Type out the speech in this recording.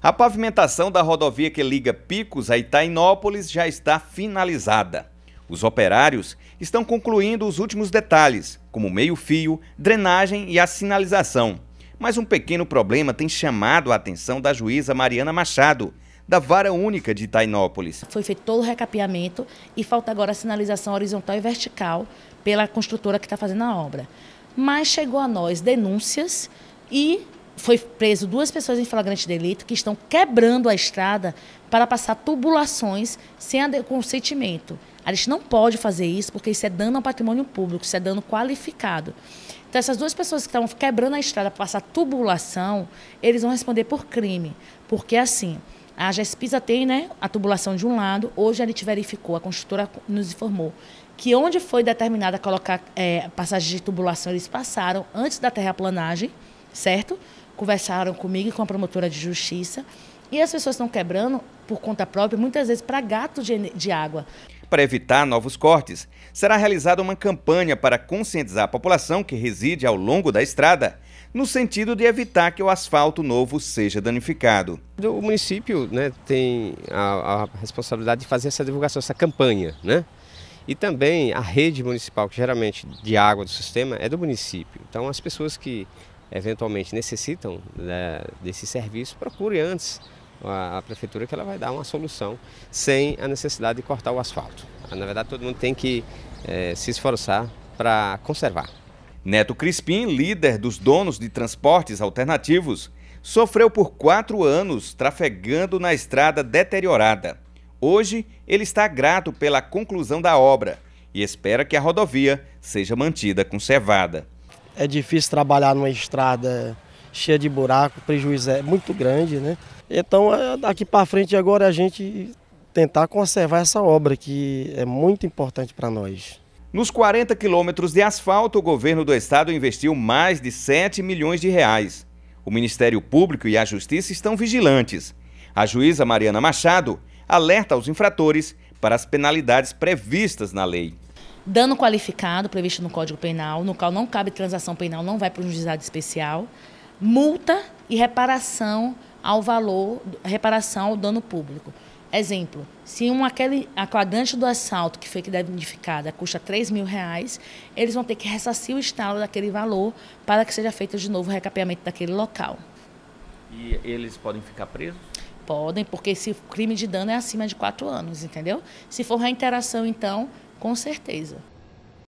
A pavimentação da rodovia que liga Picos a Itainópolis já está finalizada. Os operários estão concluindo os últimos detalhes, como meio-fio, drenagem e a sinalização. Mas um pequeno problema tem chamado a atenção da juíza Mariana Machado, da Vara Única de Itainópolis. Foi feito todo o recapeamento e falta agora a sinalização horizontal e vertical pela construtora que está fazendo a obra. Mas chegou a nós denúncias e foi preso duas pessoas em flagrante delito que estão quebrando a estrada para passar tubulações sem consentimento. A gente não pode fazer isso porque isso é dano ao patrimônio público, isso é dano qualificado. Então, essas duas pessoas que estavam quebrando a estrada para passar tubulação, eles vão responder por crime. Porque, assim, a GESPISA tem né, a tubulação de um lado, hoje a gente verificou, a construtora nos informou que onde foi determinada colocar é, passagem de tubulação, eles passaram antes da terraplanagem, certo? Conversaram comigo e com a promotora de justiça. E as pessoas estão quebrando por conta própria, muitas vezes para gato de, de água. Para evitar novos cortes, será realizada uma campanha para conscientizar a população que reside ao longo da estrada, no sentido de evitar que o asfalto novo seja danificado. O município né, tem a, a responsabilidade de fazer essa divulgação, essa campanha, né? E também a rede municipal, que geralmente de água do sistema é do município. Então as pessoas que eventualmente necessitam né, desse serviço, procure antes a, a, prefeitura que ela vai dar uma solução sem a necessidade de cortar o asfalto. Na verdade, todo mundo tem que é, se esforçar para conservar. Neto Crispim, líder dos donos de transportes alternativos, sofreu por quatro anos trafegando na estrada deteriorada. Hoje, ele está grato pela conclusão da obra e espera que a rodovia seja mantida conservada é difícil trabalhar numa estrada cheia de buraco, prejuízo é muito grande, né? Então, é, daqui para frente agora a gente tentar conservar essa obra que é muito importante para nós. Nos 40 quilômetros de asfalto, o governo do estado investiu mais de 7 milhões de reais. O Ministério Público e a Justiça estão vigilantes. A juíza Mariana Machado alerta aos infratores para as penalidades previstas na lei. Dano qualificado previsto no Código Penal, no qual não cabe transação penal, não vai para um juizado especial. Multa e reparação ao valor, reparação ao dano público. Exemplo, se um, aquele, a quadrante do assalto que foi identificada custa 3 mil reais, eles vão ter que ressarcir o estado daquele valor para que seja feito de novo o recapeamento daquele local. E eles podem ficar presos? Podem, porque se o crime de dano é acima de quatro anos, entendeu? Se for reinteração, então, com certeza.